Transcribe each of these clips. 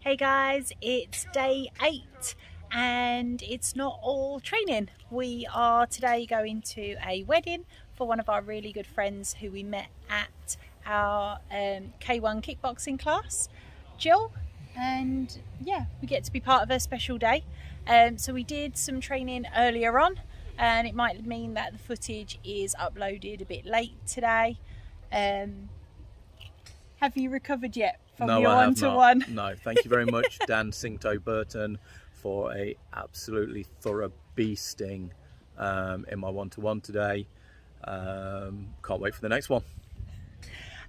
Hey guys, it's day eight and it's not all training. We are today going to a wedding for one of our really good friends who we met at our um, K1 kickboxing class, Jill. And yeah, we get to be part of a special day. Um, so we did some training earlier on and it might mean that the footage is uploaded a bit late today. Um, have you recovered yet from no, your I have one-to-one? not. No, thank you very much, Dan Singto Burton, for a absolutely thorough beasting um, in my one-to-one today. Um, can't wait for the next one.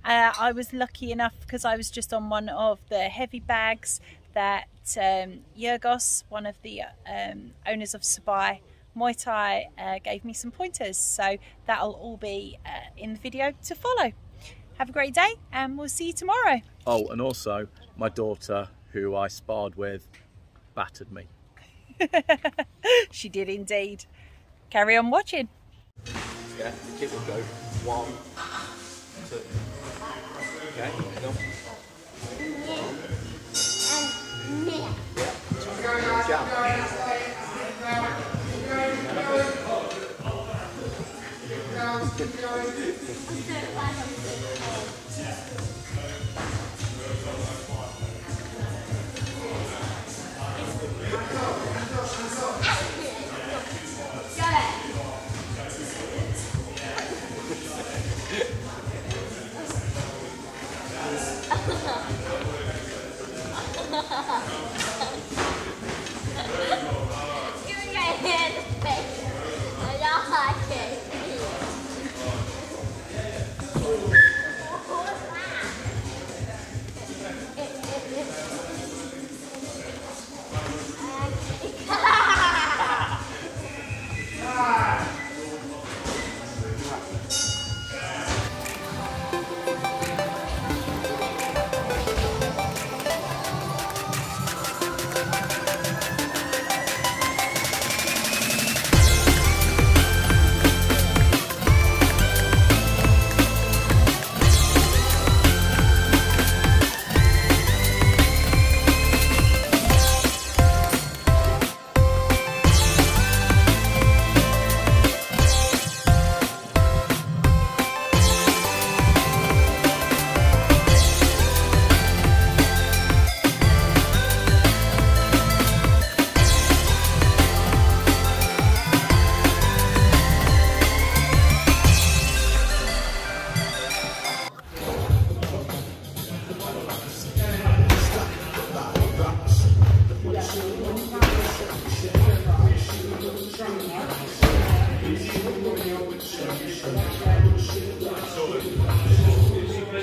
Uh, I was lucky enough because I was just on one of the heavy bags that um, Yergos, one of the um, owners of Sabai Muay Thai, uh, gave me some pointers. So that'll all be uh, in the video to follow. Have a great day and we'll see you tomorrow. Oh, and also my daughter, who I sparred with, battered me. she did indeed. Carry on watching. Yeah, the kick will go one, two. Okay, go. Ha ha ha ha.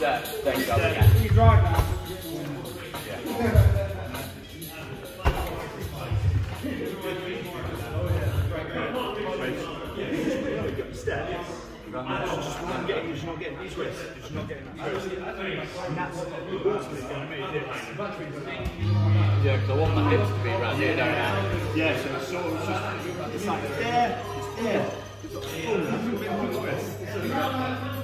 Yeah, you drive now. Oh yeah, right. And that's what it's gonna be. Yeah, because I want my hips to be around here, don't I? Yeah, so it's sort of just, it's like there, it's there. It's like, boom,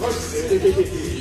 Hey!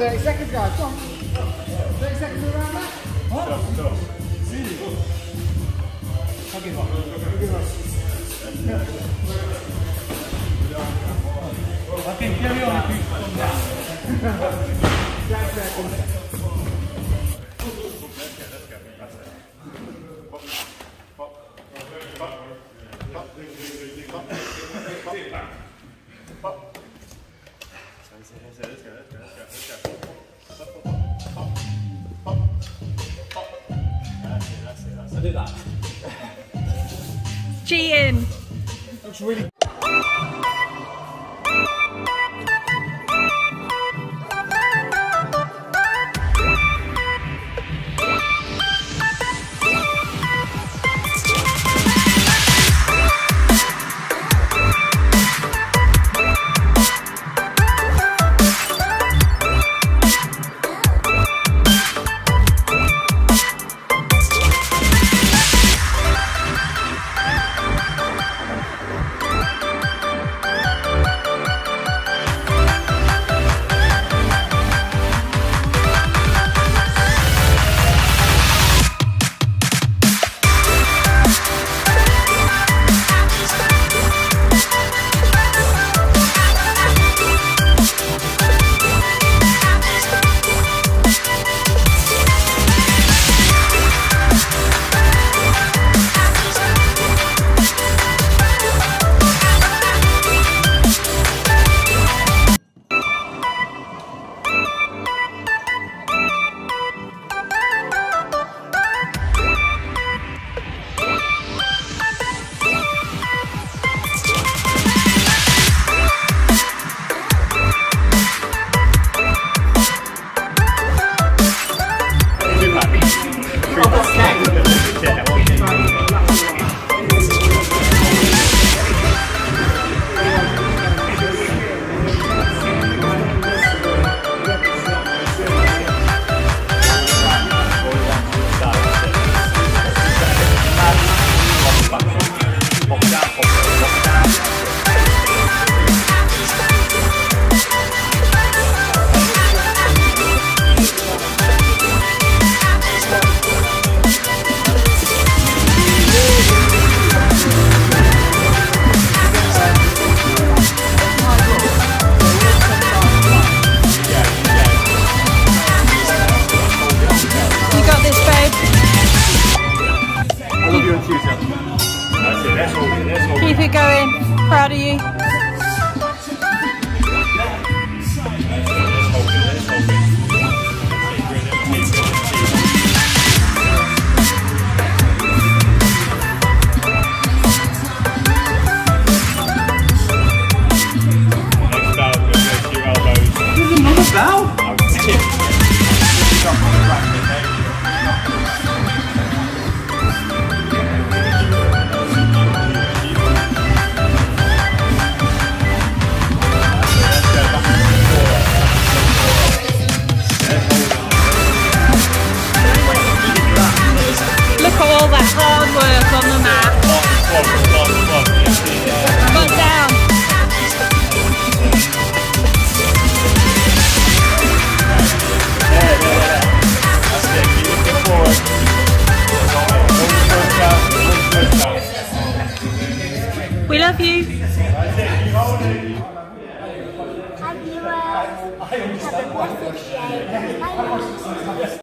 30 seconds, guys. Come on. Ma che chiavione qui Let's do that. She in. Really everybody. What's the shade?